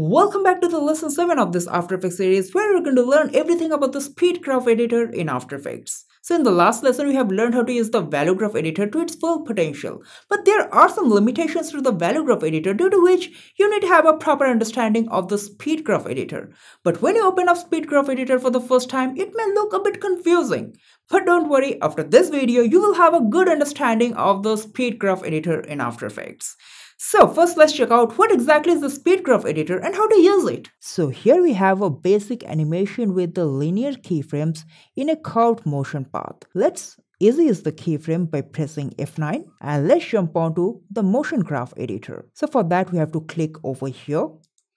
Welcome back to the lesson 7 of this After Effects series where we're going to learn everything about the speed graph editor in After Effects. So in the last lesson we have learned how to use the value graph editor to its full potential. But there are some limitations to the value graph editor due to which you need to have a proper understanding of the speed graph editor. But when you open up speed graph editor for the first time it may look a bit confusing. But don't worry, after this video you will have a good understanding of the speed graph editor in After Effects. So first let's check out what exactly is the speed graph editor and how to use it. So here we have a basic animation with the linear keyframes in a curved motion path. Let's easy ease the keyframe by pressing F9 and let's jump onto the motion graph editor. So for that we have to click over here.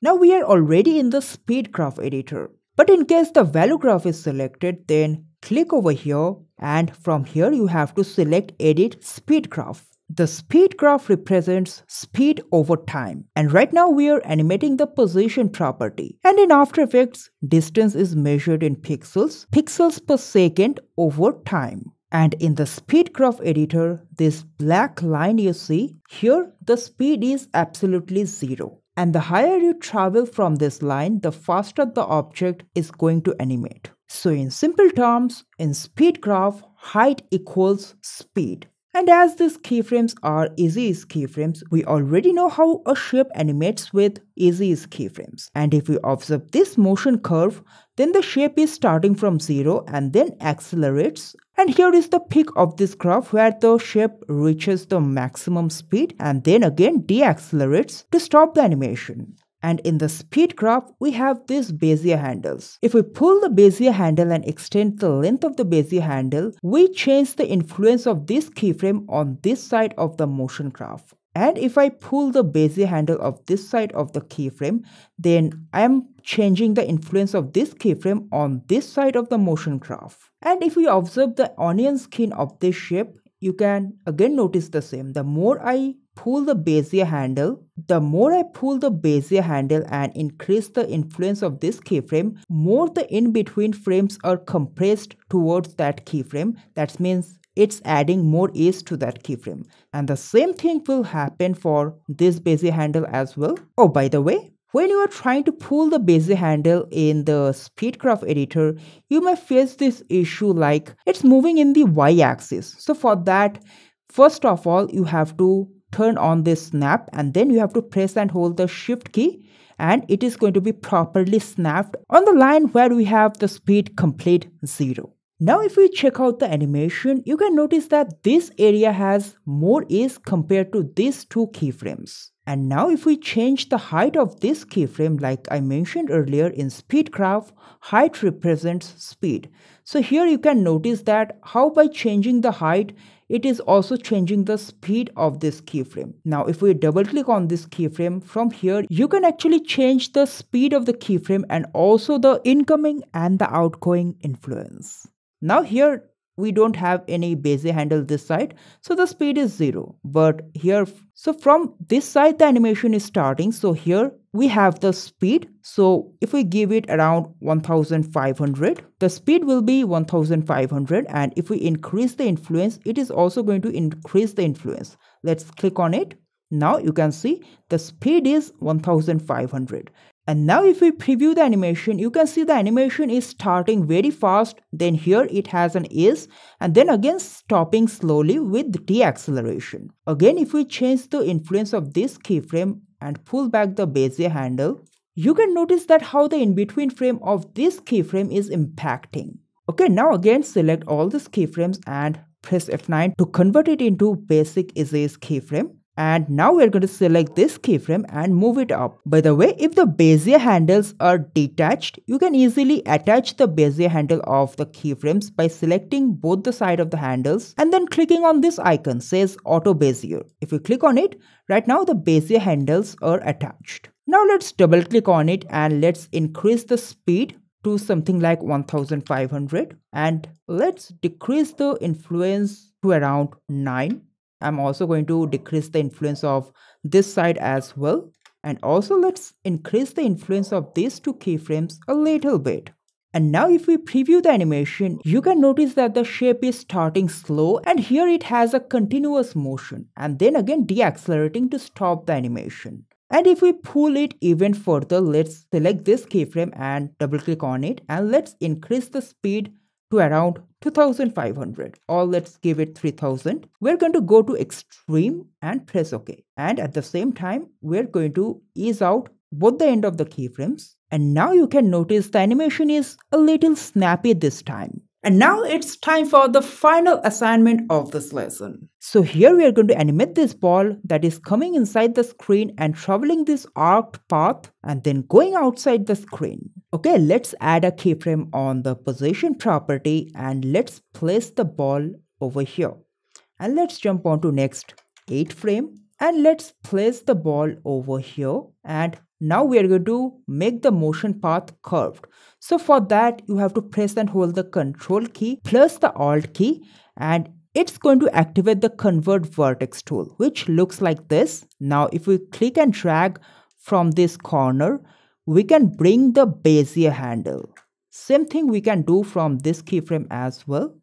Now we are already in the speed graph editor. But in case the value graph is selected then click over here and from here you have to select edit speed graph. The speed graph represents speed over time. And right now we are animating the position property. And in After Effects, distance is measured in pixels, pixels per second over time. And in the speed graph editor, this black line you see, here the speed is absolutely zero. And the higher you travel from this line, the faster the object is going to animate. So in simple terms, in speed graph, height equals speed. And as these keyframes are easy keyframes, we already know how a shape animates with easy keyframes. And if we observe this motion curve, then the shape is starting from 0 and then accelerates. And here is the peak of this graph where the shape reaches the maximum speed and then again deaccelerates to stop the animation. And in the speed graph, we have these Bezier handles. If we pull the Bezier handle and extend the length of the Bezier handle, we change the influence of this keyframe on this side of the motion graph. And if I pull the Bezier handle of this side of the keyframe, then I am changing the influence of this keyframe on this side of the motion graph. And if we observe the onion skin of this shape, you can again notice the same. The more I pull the Bezier handle, the more I pull the Bezier handle and increase the influence of this keyframe, more the in-between frames are compressed towards that keyframe. That means it's adding more ease to that keyframe. And the same thing will happen for this Bezier handle as well. Oh, by the way, when you are trying to pull the Bezier handle in the speed graph editor, you may face this issue like it's moving in the y-axis. So for that, first of all, you have to turn on this snap and then you have to press and hold the shift key and it is going to be properly snapped on the line where we have the speed complete zero. Now if we check out the animation, you can notice that this area has more ease compared to these two keyframes. And now if we change the height of this keyframe like I mentioned earlier in speed graph, height represents speed. So here you can notice that how by changing the height, it is also changing the speed of this keyframe. Now if we double click on this keyframe from here, you can actually change the speed of the keyframe and also the incoming and the outgoing influence. Now here we don't have any Bezier handle this side so the speed is zero but here so from this side the animation is starting so here we have the speed. So if we give it around 1500 the speed will be 1500 and if we increase the influence it is also going to increase the influence. Let's click on it. Now you can see the speed is 1500 and now if we preview the animation, you can see the animation is starting very fast. Then here it has an ease and then again stopping slowly with deacceleration. Again, if we change the influence of this keyframe and pull back the Bezier handle, you can notice that how the in-between frame of this keyframe is impacting. Okay, now again select all these keyframes and press F9 to convert it into basic Easy keyframe and now we're going to select this keyframe and move it up. By the way, if the Bezier handles are detached, you can easily attach the Bezier handle of the keyframes by selecting both the side of the handles and then clicking on this icon says Auto Bezier. If you click on it, right now the Bezier handles are attached. Now let's double click on it and let's increase the speed to something like 1500 and let's decrease the influence to around 9 I'm also going to decrease the influence of this side as well. And also let's increase the influence of these two keyframes a little bit. And now if we preview the animation, you can notice that the shape is starting slow and here it has a continuous motion and then again deaccelerating to stop the animation. And if we pull it even further, let's select this keyframe and double click on it and let's increase the speed to around 2500 or let's give it 3000 we're going to go to extreme and press ok. And at the same time we're going to ease out both the end of the keyframes. And now you can notice the animation is a little snappy this time and now it's time for the final assignment of this lesson. So here we are going to animate this ball that is coming inside the screen and traveling this arced path and then going outside the screen. Okay, let's add a keyframe on the position property and let's place the ball over here. And let's jump on to next 8 frame and let's place the ball over here and now we are going to make the motion path curved. So for that you have to press and hold the control key plus the alt key and it's going to activate the convert vertex tool which looks like this. Now if we click and drag from this corner we can bring the bezier handle. Same thing we can do from this keyframe as well.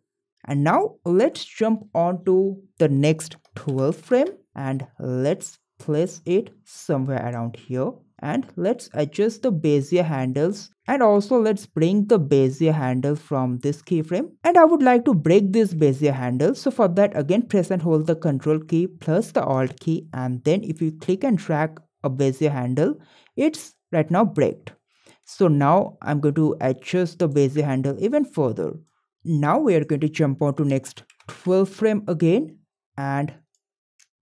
And now let's jump on to the next 12 frame and let's place it somewhere around here. And let's adjust the bezier handles. And also let's bring the bezier handle from this keyframe. And I would like to break this bezier handle. So for that again press and hold the control key plus the alt key. And then if you click and drag a bezier handle it's right now braked so now I'm going to adjust the bezier handle even further. Now we are going to jump on to next 12 frame again. And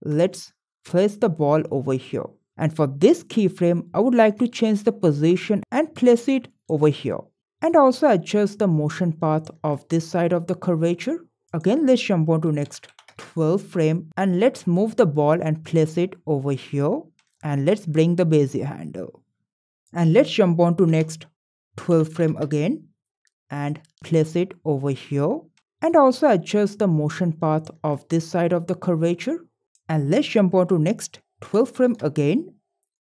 let's place the ball over here and for this keyframe, I would like to change the position and place it over here. And also adjust the motion path of this side of the curvature. Again, let's jump on to next 12 frame and let's move the ball and place it over here. And let's bring the bezier handle. And let's jump on to next 12 frame again and place it over here. And also adjust the motion path of this side of the curvature. And let's jump on to next 12 frame again.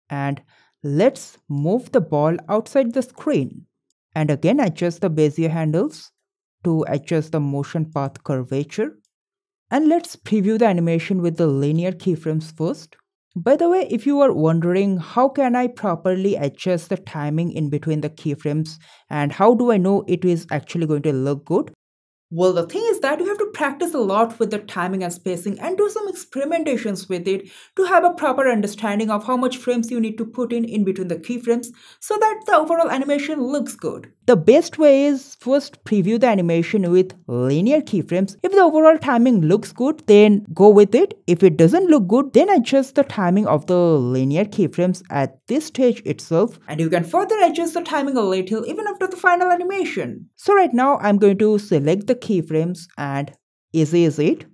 And let's move the ball outside the screen. And again adjust the bezier handles to adjust the motion path curvature. And let's preview the animation with the linear keyframes first. By the way if you are wondering how can i properly adjust the timing in between the keyframes? And how do i know it is actually going to look good well, the thing is that you have to practice a lot with the timing and spacing and do some experimentations with it to have a proper understanding of how much frames you need to put in in between the keyframes so that the overall animation looks good. The best way is first preview the animation with linear keyframes. If the overall timing looks good, then go with it. If it doesn't look good, then adjust the timing of the linear keyframes at this stage itself and you can further adjust the timing a little even after the final animation. So right now I'm going to select the keyframes and erase it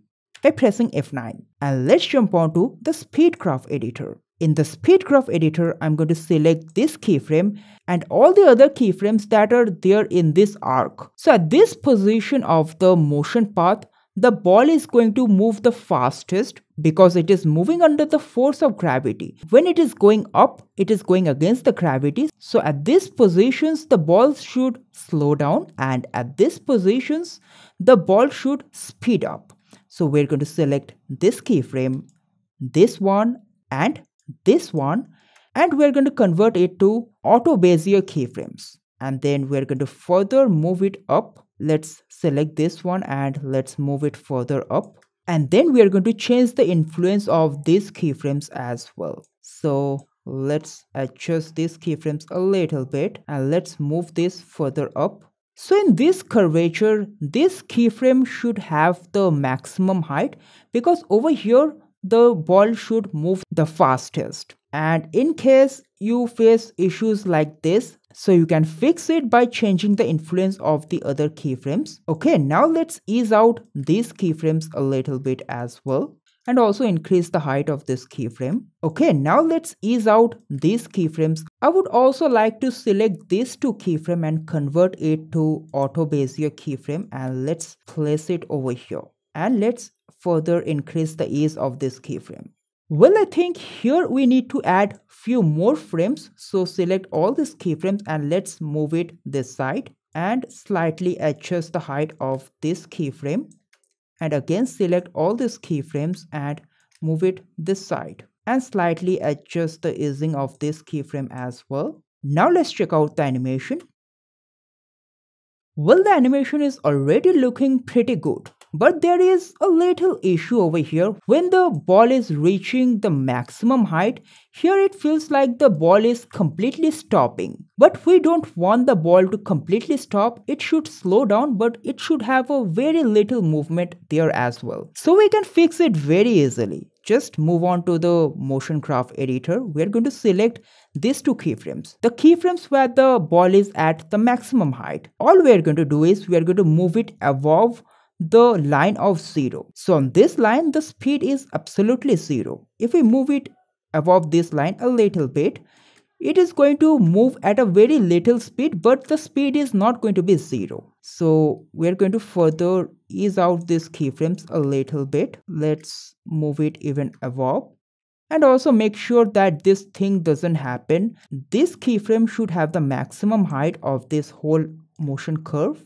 by pressing F9 and let's jump on to the speed graph editor. In the speed graph editor, I'm going to select this keyframe and all the other keyframes that are there in this arc. So at this position of the motion path, the ball is going to move the fastest because it is moving under the force of gravity. When it is going up, it is going against the gravity. So at these positions, the ball should slow down and at these positions, the ball should speed up. So we're going to select this keyframe, this one and this one and we're going to convert it to auto bezier keyframes. And then we're going to further move it up. Let's select this one and let's move it further up. And then we are going to change the influence of these keyframes as well. So let's adjust these keyframes a little bit and let's move this further up. So in this curvature this keyframe should have the maximum height because over here the ball should move the fastest and in case you face issues like this so you can fix it by changing the influence of the other keyframes okay now let's ease out these keyframes a little bit as well and also increase the height of this keyframe. Okay, now let's ease out these keyframes. I would also like to select these two keyframe and convert it to auto bezier keyframe and let's place it over here. And let's further increase the ease of this keyframe. Well, I think here we need to add few more frames. So select all these keyframes and let's move it this side and slightly adjust the height of this keyframe. And again, select all these keyframes and move it this side. and slightly adjust the easing of this keyframe as well. Now let's check out the animation. Well, the animation is already looking pretty good. But there is a little issue over here. When the ball is reaching the maximum height, here it feels like the ball is completely stopping. But we don't want the ball to completely stop. It should slow down but it should have a very little movement there as well. So we can fix it very easily. Just move on to the motion graph editor. We're going to select these two keyframes. The keyframes where the ball is at the maximum height. All we're going to do is we're going to move it above the line of 0. So on this line, the speed is absolutely 0. If we move it above this line a little bit, it is going to move at a very little speed, but the speed is not going to be 0. So we're going to further ease out these keyframes a little bit. Let's move it even above. And also make sure that this thing doesn't happen. This keyframe should have the maximum height of this whole motion curve.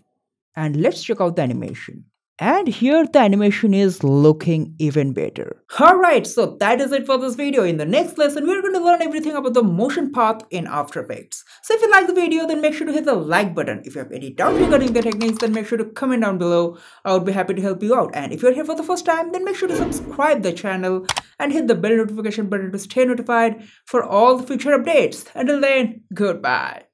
And let's check out the animation. And here the animation is looking even better. Alright, so that is it for this video. In the next lesson, we're going to learn everything about the motion path in After Effects. So if you like the video, then make sure to hit the like button. If you have any doubt regarding the techniques, then make sure to comment down below. I would be happy to help you out. And if you're here for the first time, then make sure to subscribe the channel and hit the bell notification button to stay notified for all the future updates. Until then, goodbye.